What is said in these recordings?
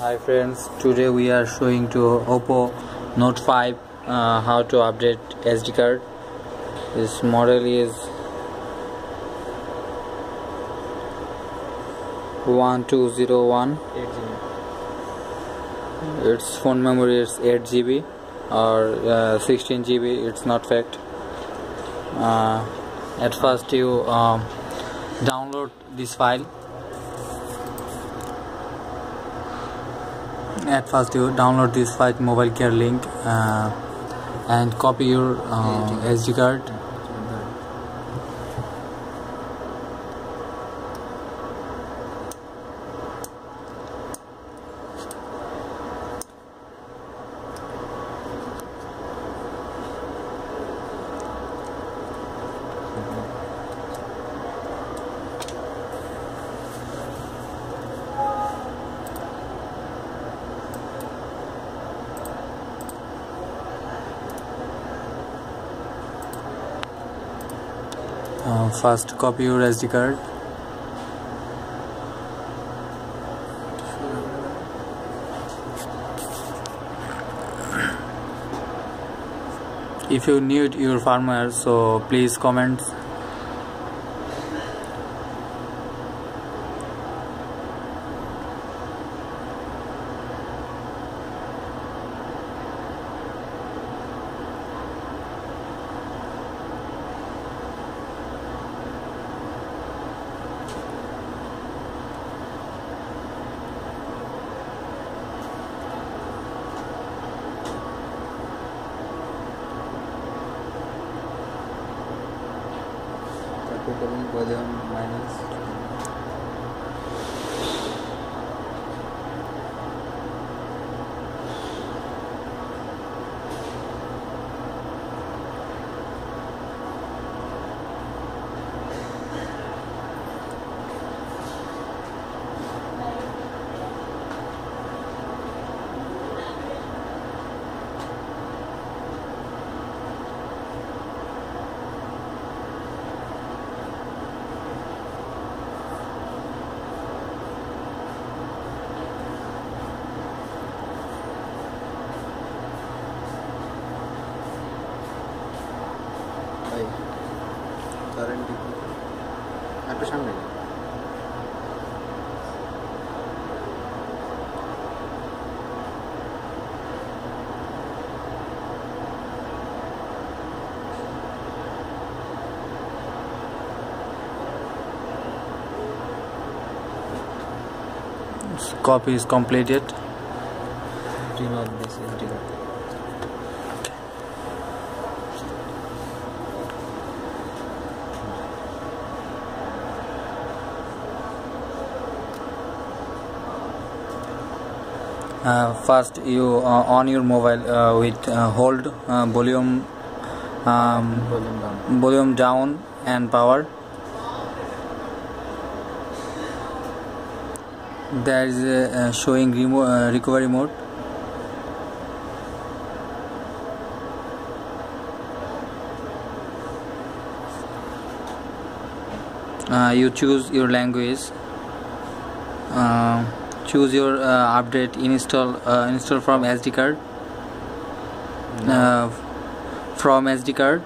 Hi friends, today we are showing to Oppo Note 5 uh, how to update SD card. This model is 1201. Its phone memory is 8 GB or uh, 16 GB. It's not fact. Uh, at first you um, download this file at first you download this file mobile care link uh, and copy your uh, SD card first copy your SD card. If you need your firmware so please comment come in for the end of copy is completed of this uh, first you uh, on your mobile uh, with uh, hold uh, volume um, Volume down. volume down and power there is uh, showing remo- uh, recovery mode. Uh, you choose your language. Uh, choose your uh, update install uh, install from sd card. Uh, from sd card.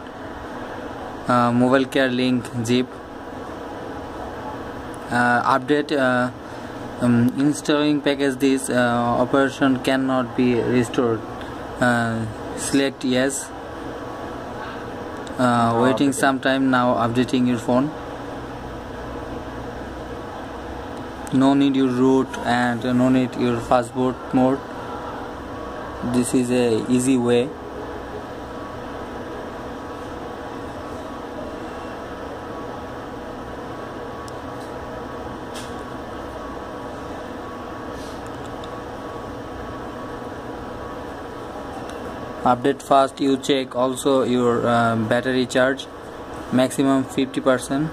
Uh, mobile care link zip. Uh, update uh, um, installing package this uh, operation cannot be restored. Uh, select yes. Uh, waiting okay. some time now updating your phone. No need your root and no need your fastboot mode. This is a easy way update fast you check also your uh, battery charge maximum 50 percent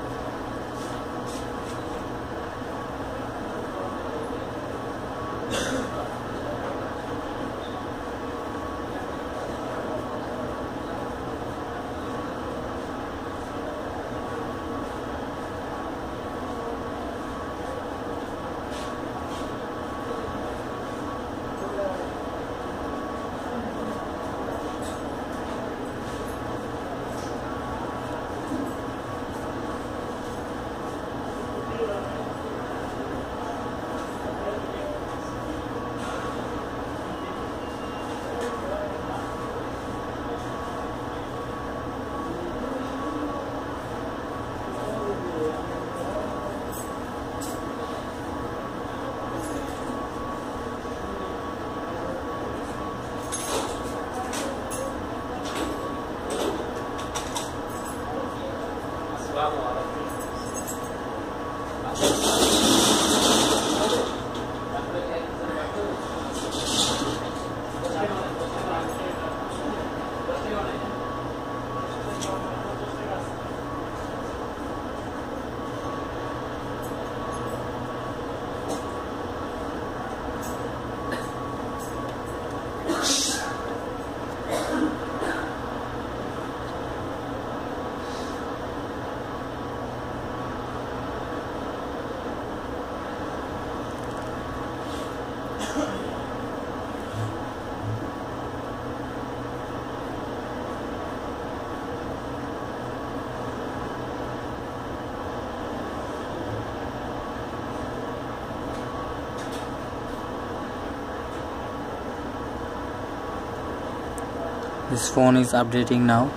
this phone is updating now.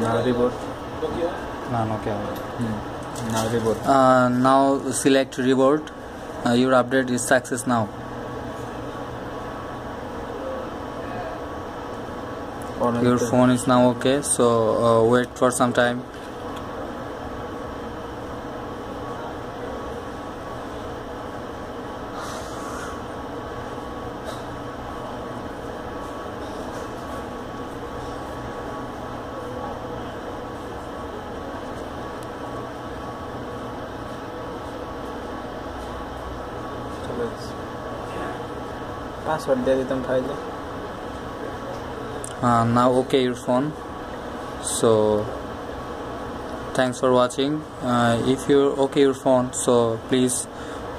Now reboot. no no okay Hmm. Now uh, now select reboot uh, your update is success now. Your phone is now okay so uh, wait for some time password uh, now okay your phone. So thanks for watching. Uh, if you're okay your phone so please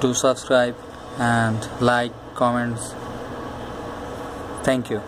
do subscribe and like comments. Thank you.